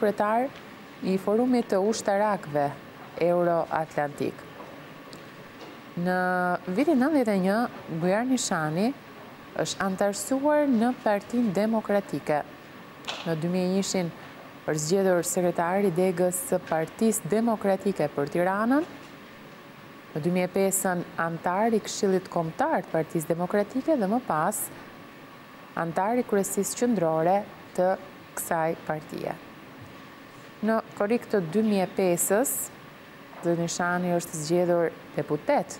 Kryetar i Forumit të Ushtarakëve Euro-Atlantik. Në vitin nëntëdhjetë e një, Bujar Nishani është anëtarësuar në Partinë Demokratike. Në dy mijë e një është zgjedhur sekretar i degës së Partisë Demokratike për Tiranën, në dy mijë e pesën anëtar i Këshillit Kombëtar të Partisë Demokratike dhe më pas anëtar i Kryesisë Qendrore të kësaj partie. Në korrik të dy mijë e pesës, zoti Nishani është zgjedhur deputet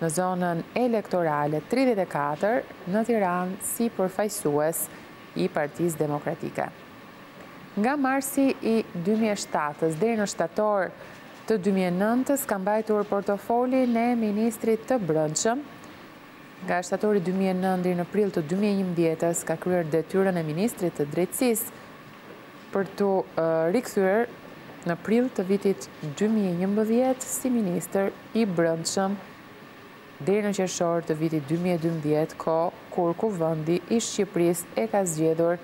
në zonën elektorale tridhjetë e katër në Tiranë si përfaqësues i Partisë Demokratike. Nga marsi i dy mijë e shtatës deri në shtator të dy mijë e nëntës ka mbajtur portofolin e ministrit të Brendshëm, Nga shtatori dy mijë e nëntë në prill të dy mijë e njëmbëdhjetës ka kryer detyrën e ministrit të Drejtësisë për t'u rikthyer në prill të vitit dy mijë e njëmbëdhjetë si ministër i Brendshëm deri në qershor të vitit dy mijë e dymbëdhjetë, kohë kur Kuvendi i Shqipërisë e ka zgjedhur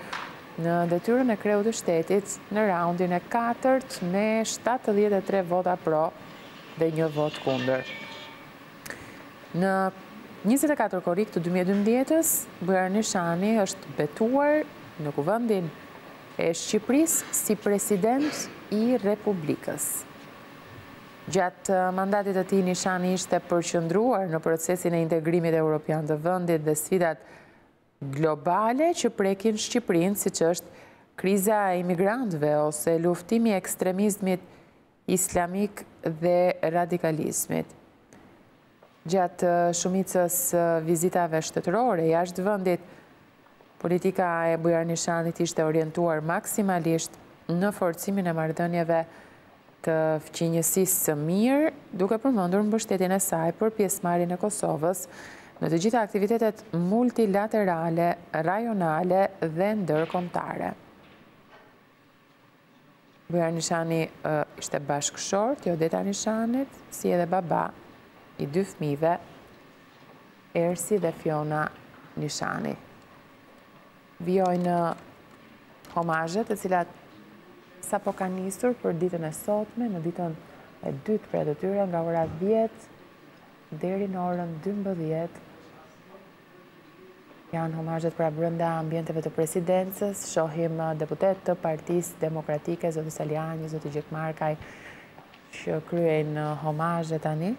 në detyrën e kreut të shtetit në raundin e katërt me shtatëdhjetë e tre vota pro dhe një votë kundër. Në njëzet e katër korrik të dy mijë e dymbëdhjetës, Bujar Nishani është betuar në Kuvendin e Shqipërisë si President i Republikës. Gjatë mandatit të tij, Nishani ishte përqendruar në procesin e integrimit evropian të vendit dhe sfidat globale që prekin Shqipërinë, siç është kriza e imigrantëve ose luftimi i ekstremizmit islamik dhe radikalizmit. Gjatë shumicës vizitave shtetërore, jashtë vendit, politika e Bujar Nishanit ishte orientuar maksimalisht në forcimin e marrëdhënieve të fqinjësisë së mirë, duke përmendur mbështetjen e saj për pjesëmarrjen e Kosovës në të gjitha aktivitetet multilaterale, rajonale dhe ndërkombëtare. Bujar Nishani ishte bashkëshort i Odeta Nishanit, si edhe baba i dy fëmijëve, Ersi dhe Fiona Nishani. Vijojnë homazhet të cilat sapo kanë nisur për ditën e sotme, në ditën e dytë pra të tyre nga ora 10 deri në orën 12. Janë homazhet pra brenda ambienteve të presidencës, shohim uh, deputetë të Partisë Demokratike, zoti Salianji, zoti Gjekmarkaj, që kryejnë uh, homazhe tani.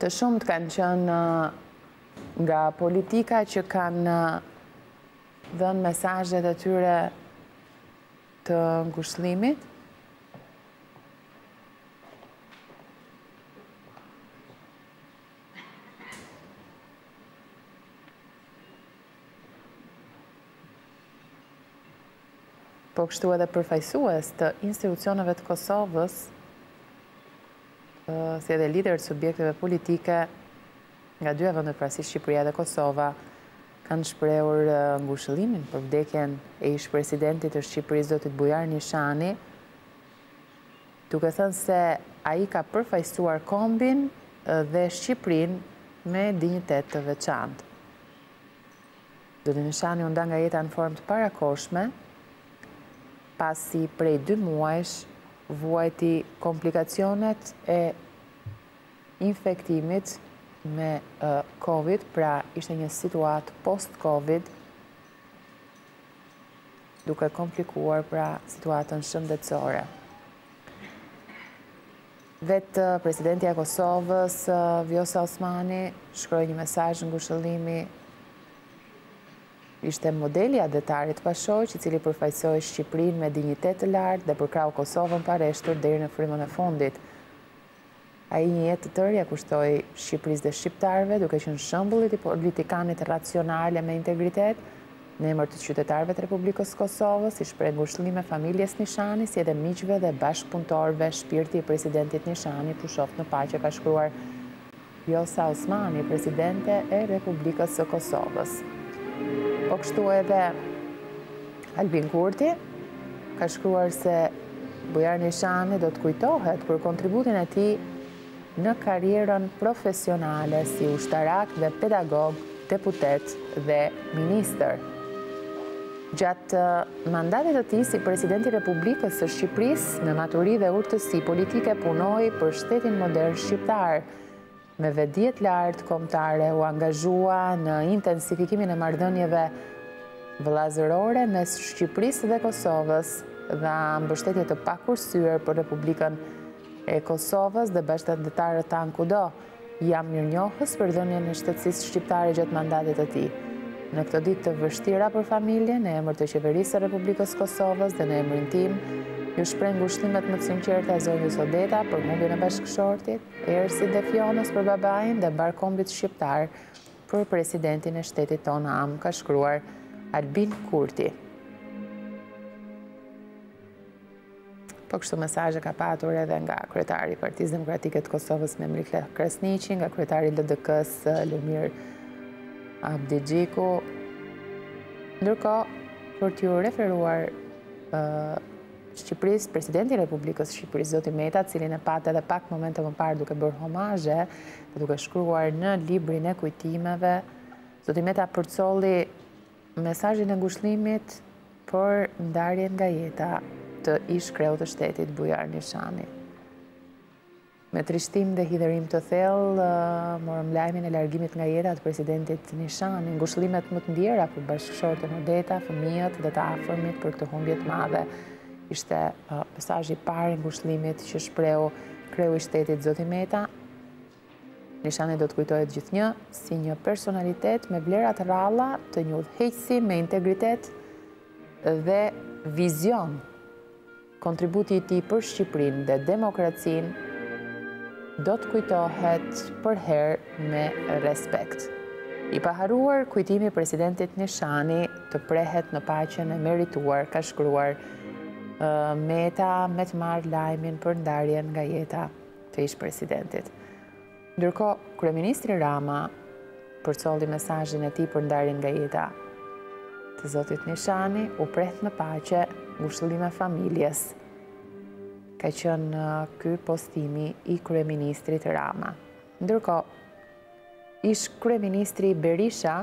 të shumtë kanë qenë uh, nga politika që kanë uh, dhënë mesazhet e tyre të ngushëllimit. Po kështu edhe përfaqësues të institucioneve të Kosovës, si edhe liderë të subjekteve politike, Nga dy vendet pra si Shqipëria dhe Kosova kanë shprehur ngushëllimin për vdekjen e ish-presidentit të Shqipërisë zotit Bujar Nishani, duke thënë se ai ka përfaqësuar kombin dhe Shqipërinë me dinjitet të veçantë. Zoti Nishani u nda nga jeta në formë të parakohshme, pasi prej dy muajsh vuajti komplikacionet e infektimit me Covid, pra ishte një situatë post Covid, duke komplikuar pra situatën shëndetësore. Vetë presidentja e Kosovës, Vjosa Osmani, shkroi një mesazh ngushëllimi ishte model i atdhetarit të pashoq, i cili përfaqësoi Shqipërinë me dinjitet të lartë dhe përkrahu Kosovën pareshtur deri në frymën e fundit. Ai një jetë të tërë ia kushtoi Shqipërisë dhe shqiptarëve, duke qenë shembull i politikanit racional e me integritet, në emër të qytetarëve të Republikës së Kosovës, i shpreh ngushëllime familjes Nishani, si edhe miqve dhe bashkëpunëtorëve, shpirti i presidentit Nishani pushoftë në paqe ka shkruar Vjosa Osmani, Presidente e Republikës së Kosovës. Po kështu edhe Albin Kurti ka shkruar se Bujar Nishani do të kujtohet për kontributin e tij në karrierën profesionale si ushtarak dhe pedagog, deputet dhe ministër. Gjatë mandatit të tij si President i Republikës së Shqipërisë, me maturi dhe urtësi politike punoi për shtetin modern shqiptar. Me vetëdije të lartë kombëtare u angazhua në intensifikimin e marrëdhënieve vëllazërore mes Shqipërisë dhe Kosovës, dha mbështetje të pakursyer për Republikën e Kosovës dhe bashkatdhetarët tanë kudo. Jam mirënjohës për dhënien e shtetësisë shqiptare gjatë mandatit të tij. Në këto ditë të vështira për familjen, në emër të Qeverisë së Republikës së Kosovës dhe në emrin tim, ju shpreh ngushëllimet më të sinqerta zonjës Odeta për humbjen e bashkëshortit, Ersit dhe Fionës për babain dhe mbarë kombit shqiptar për presidentin e shtetit tonë amë, ka shkruar Albin Kurti. Po kështu mesazhe ka patur edhe nga kryetari i Partisë Demokratike të Kosovës Memli Krasniqi, nga kryetari i LDK-së Lumir Abdixhiku. Ndërkohë, për t'iu referuar Shqipërisë, presidenti i Republikës së Shqipërisë, Zoti Meta, të cilin e patë edhe pak momente më parë duke bërë homazhe dhe duke shkruar në librin e kujtimeve, Zoti Meta përcolli Mesazhin e ngushëllimit për ndarjen nga jeta të ish-kreut të shtetit Bujar Nishani. Me trishtim dhe hidhërim të thellë, morëm lajmin e largimit nga jeta të presidentit Nishani, ngushëllimet më të ndjera për bashkëshorten Odeta, fëmijët dhe të afërmit për këtë humbje të madhe. Ishte mesazhi i parë i ngushëllimit që shprehu kreu i shtetit Zoti Meta, Nishani do të kujtohet gjithnjë si një personalitet me vlera të rralla, të një udhëheqësi me integritet dhe vizion. Kontributi i tij për Shqipërinë dhe demokracinë do të kujtohet përherë me respekt. I paharruar kujtimi i presidentit Nishani të prehet në paqen e merituar, ka shkruar Meta me të marrë lajmin për ndarjen nga jeta. të ish-presidentit. Ndërkohë, Kryeministri Rama përcolli mesazhin e tij për ndarjen nga jeta. Të zotit Nishani u prehtë në paqe ngushëllime familjes. Ka qenë ky postimi i Kryeministrit Rama. Ndërkohë, ish-Kryeministri Berisha